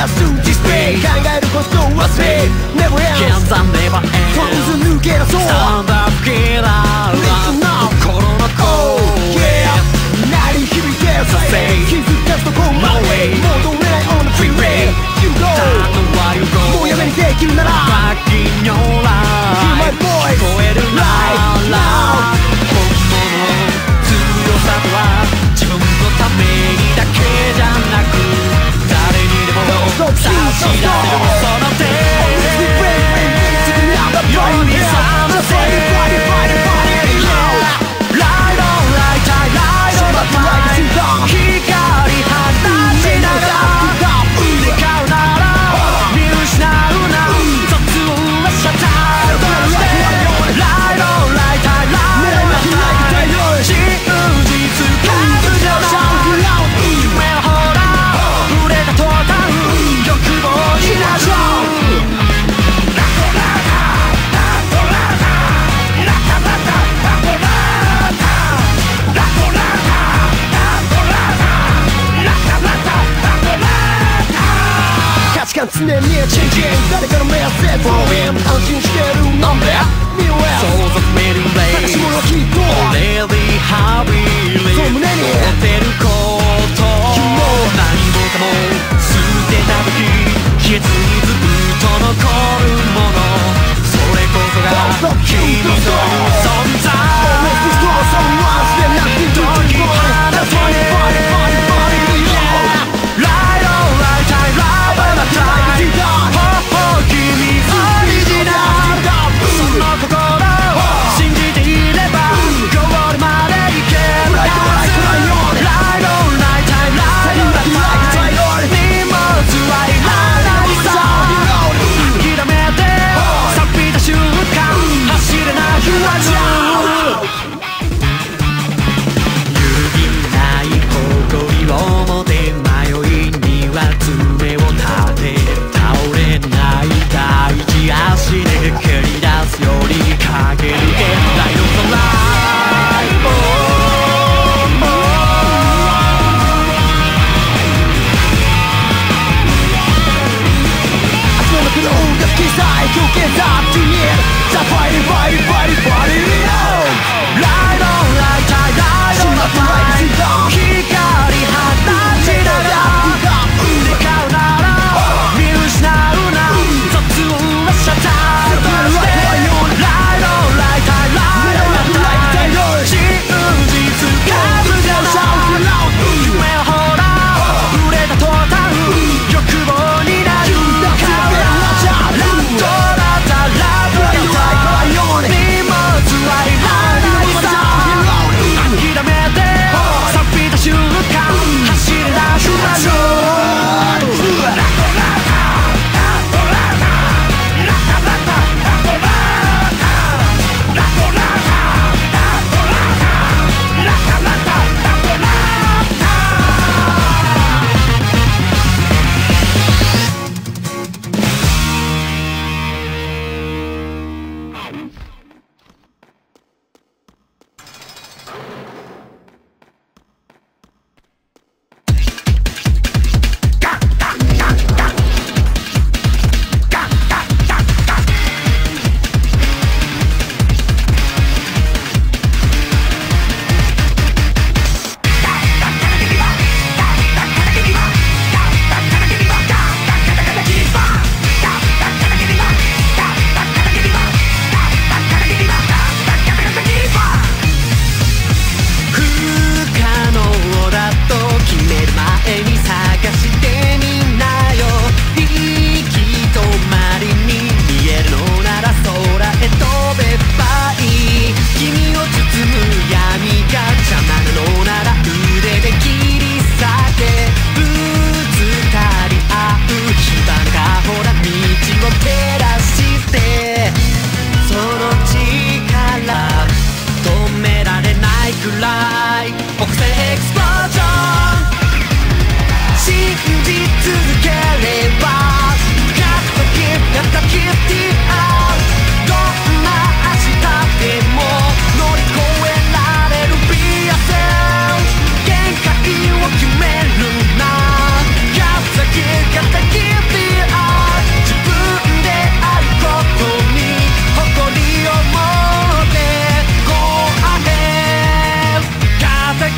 出すディスプレイ考えること忘れ Never ends Can't never end 突抜け出そう。きるなら。Fucking your life 聞こえるなら本物の強さとは自分のためにだけじゃなく誰にでも差し出せる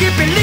keep it believing.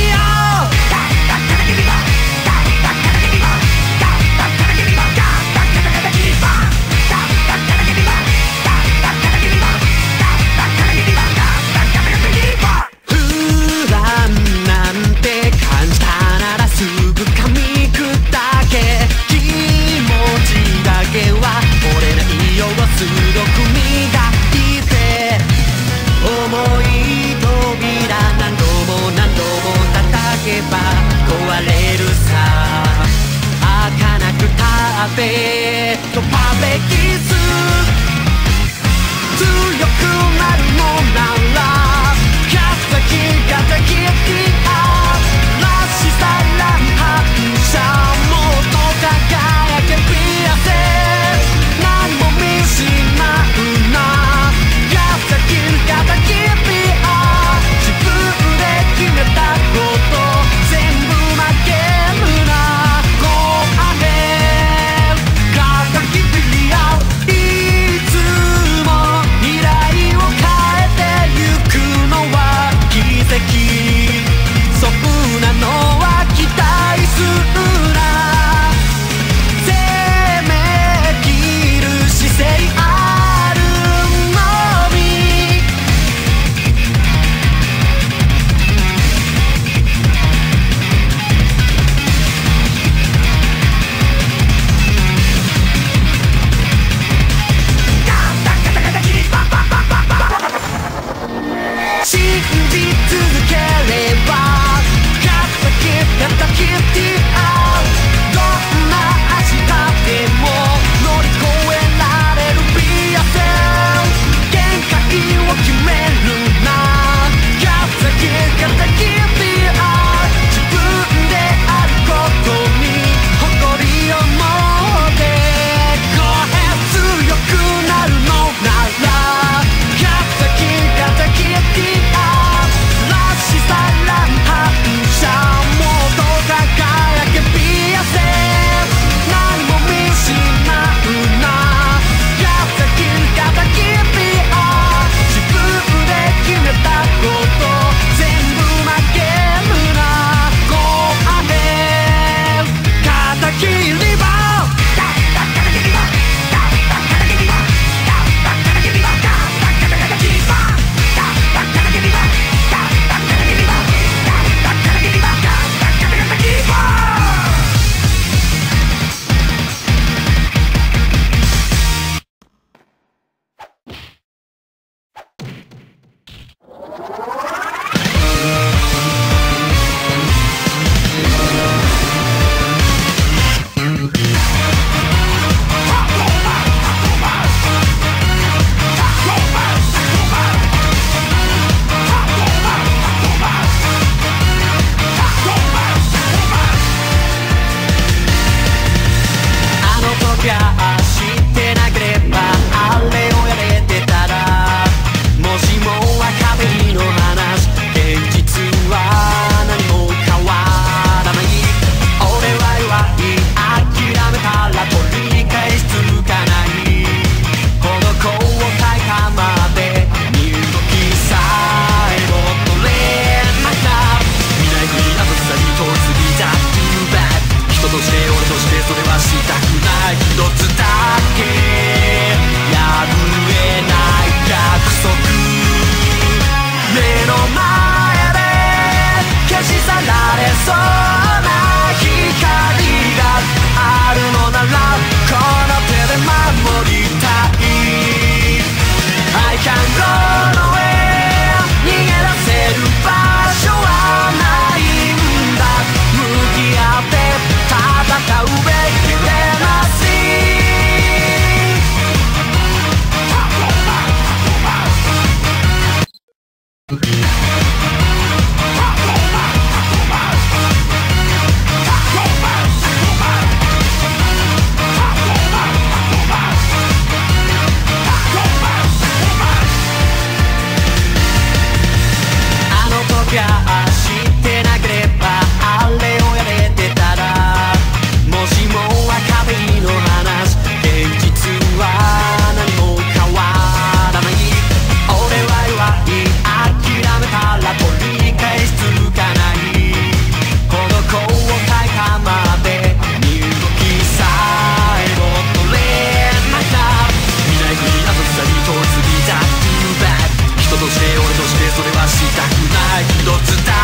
それはしたくない。一つだ